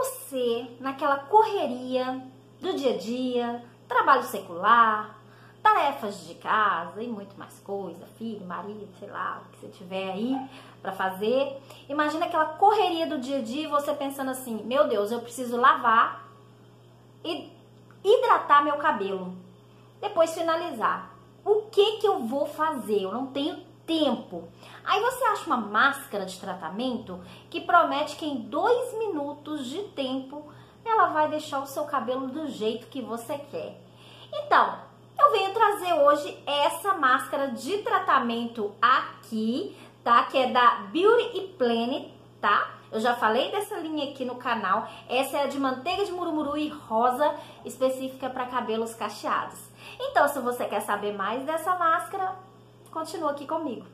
você, naquela correria do dia a dia, trabalho secular, tarefas de casa e muito mais coisa, filho, marido, sei lá, o que você tiver aí para fazer. Imagina aquela correria do dia a dia você pensando assim: meu Deus, eu preciso lavar e hidratar meu cabelo. Depois finalizar. O que que eu vou fazer? Eu não tenho tempo. Aí você acha uma máscara de tratamento que promete que em dois minutos de tempo ela vai deixar o seu cabelo do jeito que você quer. Então, eu venho trazer hoje essa máscara de tratamento aqui, tá? Que é da Beauty Planet, tá? Eu já falei dessa linha aqui no canal. Essa é a de manteiga de murumuru e rosa, específica para cabelos cacheados. Então, se você quer saber mais dessa máscara, continua aqui comigo.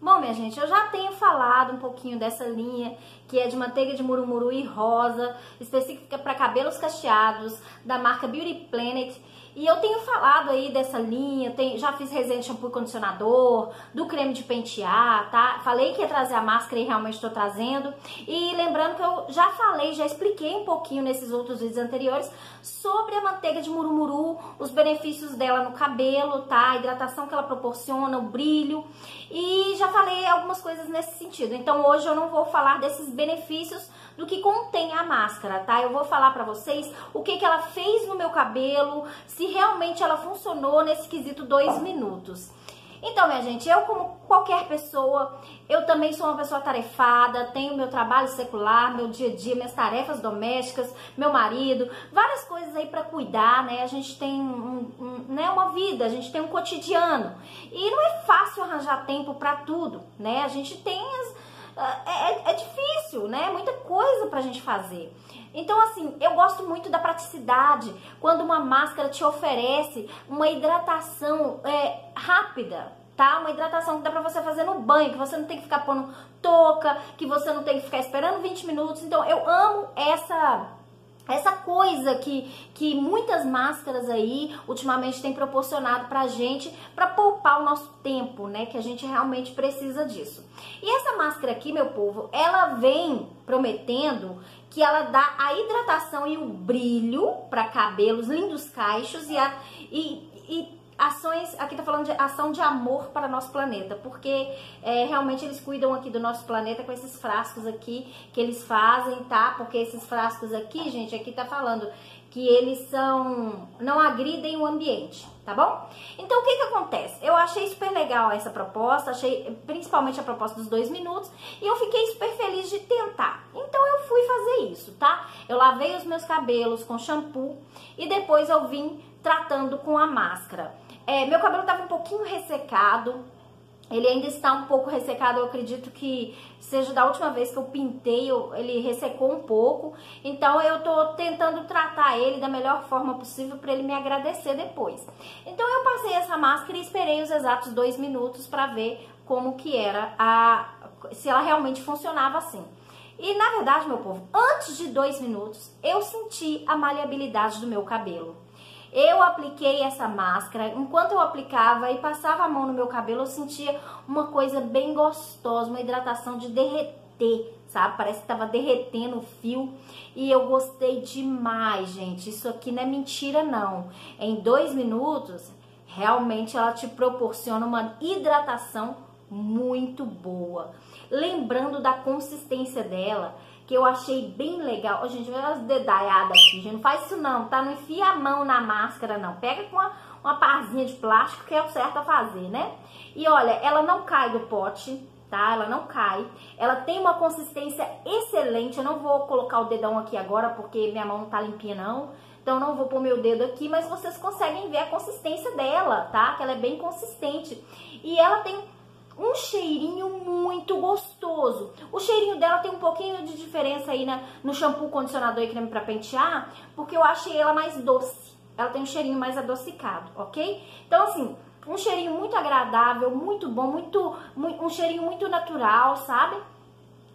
Bom, minha gente, eu já tenho falado um pouquinho dessa linha que é de manteiga de murumuru e rosa, específica para cabelos cacheados, da marca Beauty Planet. E eu tenho falado aí dessa linha, tem, já fiz resenha de shampoo e condicionador, do creme de pentear, tá? Falei que ia trazer a máscara e realmente estou trazendo. E lembrando que eu já falei, já expliquei um pouquinho nesses outros vídeos anteriores sobre a manteiga de murumuru, os benefícios dela no cabelo, tá? A hidratação que ela proporciona, o brilho. E já falei algumas coisas nesse sentido. Então hoje eu não vou falar desses benefícios do que contém a máscara, tá? Eu vou falar pra vocês o que, que ela fez no meu cabelo, se realmente ela funcionou nesse quesito dois minutos. Então, minha gente, eu como qualquer pessoa, eu também sou uma pessoa tarefada, tenho meu trabalho secular, meu dia a dia, minhas tarefas domésticas, meu marido, várias coisas aí para cuidar, né? A gente tem um, um, né, uma vida, a gente tem um cotidiano. E não é fácil arranjar tempo para tudo, né? A gente tem é, é, é difícil, né? Muita coisa pra gente fazer. Então, assim, eu gosto muito da praticidade quando uma máscara te oferece uma hidratação é, rápida, tá? Uma hidratação que dá pra você fazer no banho, que você não tem que ficar pondo touca, que você não tem que ficar esperando 20 minutos. Então, eu amo essa essa coisa que, que muitas máscaras aí ultimamente têm proporcionado pra gente para poupar o nosso tempo, né? Que a gente realmente precisa disso. E essa máscara aqui, meu povo, ela vem prometendo que ela dá a hidratação e o brilho para cabelos lindos cachos e, a, e, e ações, aqui tá falando de ação de amor para nosso planeta, porque é, realmente eles cuidam aqui do nosso planeta com esses frascos aqui que eles fazem, tá? Porque esses frascos aqui, gente, aqui tá falando que eles são não agridem o ambiente, tá bom? Então o que que acontece? Eu achei super legal essa proposta, achei principalmente a proposta dos dois minutos e eu fiquei super feliz de tentar. Então eu fui fazer isso, tá? Eu lavei os meus cabelos com shampoo e depois eu vim tratando com a máscara. É, meu cabelo estava um pouquinho ressecado, ele ainda está um pouco ressecado, eu acredito que seja da última vez que eu pintei, eu, ele ressecou um pouco. Então eu tô tentando tratar ele da melhor forma possível para ele me agradecer depois. Então eu passei essa máscara e esperei os exatos dois minutos para ver como que era a, se ela realmente funcionava assim. E na verdade, meu povo, antes de dois minutos eu senti a maleabilidade do meu cabelo. Eu apliquei essa máscara, enquanto eu aplicava e passava a mão no meu cabelo, eu sentia uma coisa bem gostosa, uma hidratação de derreter, sabe? Parece que tava derretendo o fio e eu gostei demais, gente. Isso aqui não é mentira, não. Em dois minutos, realmente ela te proporciona uma hidratação muito boa. Lembrando da consistência dela, que eu achei bem legal. Oh, gente, olha as dedaiadas aqui, gente. Não faz isso não, tá? Não enfia a mão na máscara, não. Pega com uma, uma parzinha de plástico, que é o certo a fazer, né? E olha, ela não cai do pote, tá? Ela não cai. Ela tem uma consistência excelente. Eu não vou colocar o dedão aqui agora, porque minha mão não tá limpinha, não. Então, não vou pôr meu dedo aqui, mas vocês conseguem ver a consistência dela, tá? Que ela é bem consistente. E ela tem um cheirinho muito gostoso. O cheirinho dela tem um pouquinho de diferença aí na, no shampoo, condicionador e creme para pentear, porque eu achei ela mais doce. Ela tem um cheirinho mais adocicado, ok? Então, assim, um cheirinho muito agradável, muito bom, muito, muito um cheirinho muito natural, sabe?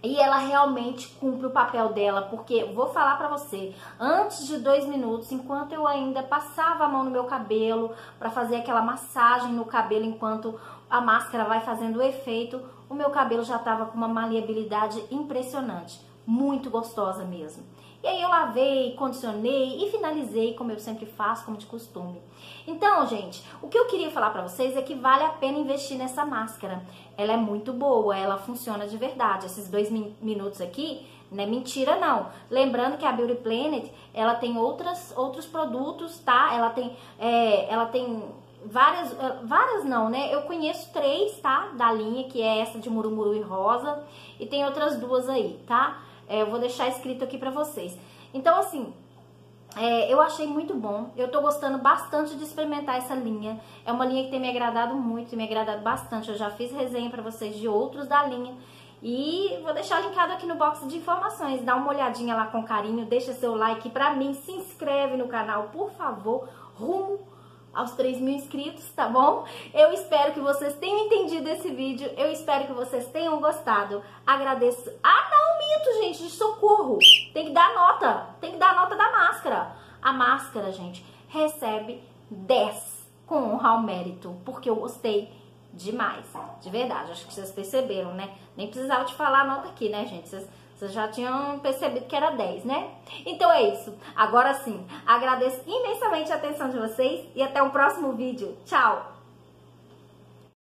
E ela realmente cumpre o papel dela, porque vou falar pra você, antes de dois minutos, enquanto eu ainda passava a mão no meu cabelo para fazer aquela massagem no cabelo enquanto a máscara vai fazendo o efeito, o meu cabelo já tava com uma maleabilidade impressionante, muito gostosa mesmo. E aí eu lavei, condicionei e finalizei como eu sempre faço, como de costume. Então, gente, o que eu queria falar para vocês é que vale a pena investir nessa máscara. Ela é muito boa, ela funciona de verdade. Esses dois minutos aqui, não é mentira não. Lembrando que a Beauty Planet, ela tem outras, outros produtos, tá? Ela tem, é, ela tem várias, é, várias não, né? Eu conheço três, tá? Da linha, que é essa de murumuru e rosa. E tem outras duas aí, tá? É, eu vou deixar escrito aqui pra vocês. Então, assim, é, eu achei muito bom. Eu tô gostando bastante de experimentar essa linha. É uma linha que tem me agradado muito, me agradado bastante. Eu já fiz resenha pra vocês de outros da linha. E vou deixar linkado aqui no box de informações. Dá uma olhadinha lá com carinho, deixa seu like pra mim, se inscreve no canal, por favor. Rumo aos 3 mil inscritos, tá bom? Eu espero que vocês tenham entendido esse vídeo, eu espero que vocês tenham gostado. Agradeço. Ah, não, minto, gente, de socorro. Tem que dar nota, tem que dar nota da máscara. A máscara, gente, recebe 10 com honra ao mérito, porque eu gostei demais, de verdade. Acho que vocês perceberam, né? Nem precisava te falar a nota aqui, né, gente? Vocês vocês já tinham percebido que era 10, né? Então é isso. Agora sim, agradeço imensamente a atenção de vocês e até o próximo vídeo. Tchau!